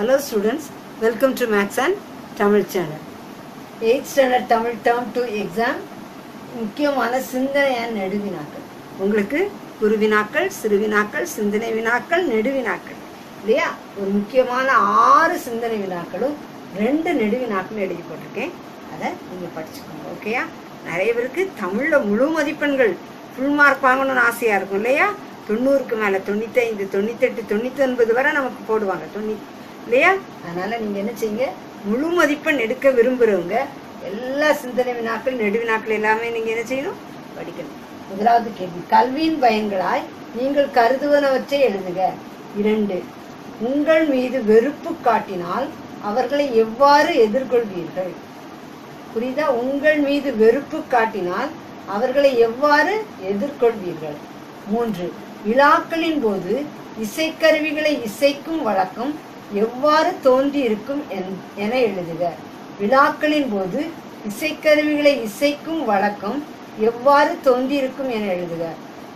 Hello students, welcome to Max and Tamil channel. 8th standard Tamil term 2 exam. முக்கியமான சிந்தனை நெடுவினாக்கள். உங்களுக்கு குருவினாக்கள் சிறுவினாக்கள் சிந்தனை வினாக்கள் நெடுவினாக்கள். இல்லையா? ஒரு முக்கியமான ஆறு சிந்தனை வினாக்களும் ரெண்டு நெடுவினாக்களும் எழுதி போட்டிருக்கேன் அதை நீங்கள் படிச்சுக்கோங்க ஓகேயா நிறைய பேருக்கு தமிழில் முழு மதிப்பெண்கள் ஃபுல் மார்க் வாங்கணும்னு ஆசையாக இருக்கும் இல்லையா? தொண்ணூறுக்கு மேலே தொண்ணூத்தைந்து தொண்ணூத்தெட்டு தொண்ணூற்றி ஒன்பது வரை நமக்கு போடுவாங்க தொண்ணூ இல்லையா? அதனால நீங்க என்ன செய்யுங்க? முழு மதிப்பெண் எடுக்க விரும்புறவங்க எல்லா சிந்தனை வினாக்கள் நெடுவினாக்கள் எல்லாமே நீங்க என்ன செய்யணும்? படிக்கணும். முதலாவது கேள்வி. கல்வியின் பயன்களாய் நீங்கள் கருதுவனவற்றை எழுதுக. இரண்டு உங்கள் மீது வெறுப்பு காட்டினால் அவர்களை எவ்வாறு எதிர்கொள்வீர்கள்? புரியுதா? உங்கள் மீது வெறுப்பு காட்டினால் அவர்களை எவ்வாறு எதிர்கொள்வீர்கள்? மூன்று விழாக்களின் போது இசைக்கருவிகளை இசைக்கும் வழக்கம் எவ்வாறு தோன்றியிருக்கும் என எழுதுக. விழாக்களின் போது இசைக்கருவிகளை இசைக்கும் வழக்கம் எவ்வாறு தோன்றியிருக்கும் என எழுதுக.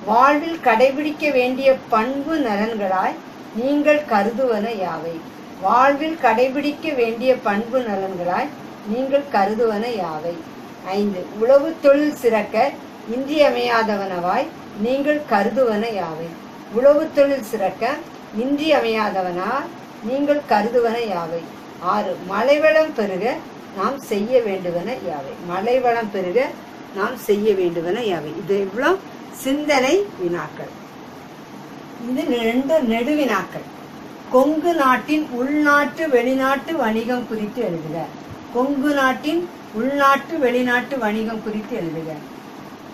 வாழ்வில் கடைபிடிக்க வேண்டிய பண்பு நலன்களாய் நீங்கள் கருதுவன யாவை? வாழ்வில் கடைபிடிக்க வேண்டிய பண்பு நலன்களாய் நீங்கள் கருதுவன யாவை? ஐந்து. உழவு தொழில் சிறக்க இன்றியமையாதவனவாய் நீங்கள் கருதுவன யாவை? உழவு தொழில் சிறக்க இன்றியமையாதவனால் நீங்கள் கருதுவன யாவை? ஆறு மலைவளம் பெருக நாம் செய்ய வேண்டுவன யாவை? மலைவளம் பெருக நாம் செய்ய வேண்டுவன யாவை? இது எவ்வளோ சிந்தனை வினாக்கள். இது ரெண்டு நெடுவினாக்கள். கொங்கு நாட்டின் உள்நாட்டு வெளிநாட்டு வணிகம் குறித்து எழுதுக. கொங்கு நாட்டின் உள்நாட்டு வெளிநாட்டு வணிகம் குறித்து எழுதுக.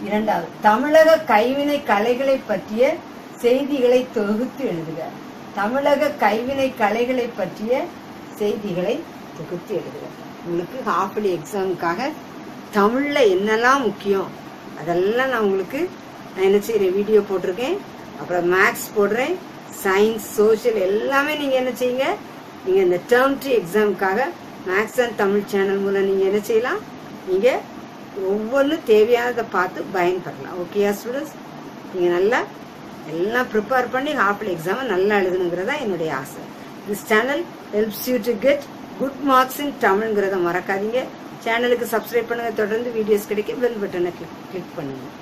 இரண்டாவது தமிழக கைவினை கலைகளை பற்றிய செய்திகளை தொகுத்து எழுதுக. தமிழக கைவினை கலைகளை பற்றிய செய்திகளை தொகுத்து எழுதுக உங்களுக்கு ஹாஃப்லி எக்ஸாமுக்காக தமிழில் என்னெல்லாம் முக்கியம் அதெல்லாம் நான் உங்களுக்கு நான் என்ன செய்கிறேன் வீடியோ போட்டிருக்கேன். அப்புறம் மேக்ஸ் போடுறேன் சயின்ஸ் சோஷியல் எல்லாமே நீங்கள் என்ன செய்யுங்க நீங்கள் இந்த டேர்ம் த்ரீ எக்ஸாமுக்காக மேக்ஸ் அண்ட் தமிழ் சேனல் மூலம் நீங்கள் என்ன செய்யலாம் நீங்கள் ஒவ்வொன்றும் தேவையானதை பார்த்து பயன்படலாம். ஓகேயா ஸ்டூடெண்ட்ஸ் நீங்கள் நல்லா எல்லாம் ப்ரிப்பேர் பண்ணி ஹாஃப்லி எக்ஸாமை நல்லா எழுதணுங்கிறதா என்னுடைய ஆசை. This channel helps you to get good marks in தமிழ்ங்கிறத மறக்காதீங்க. சேனலுக்கு சப்ஸ்கிரைப் பண்ணுங்கள் தொடர்ந்து வீடியோஸ் கிடைக்க பெல் பட்டனை கிளிக் கிளிக் பண்ணுங்கள்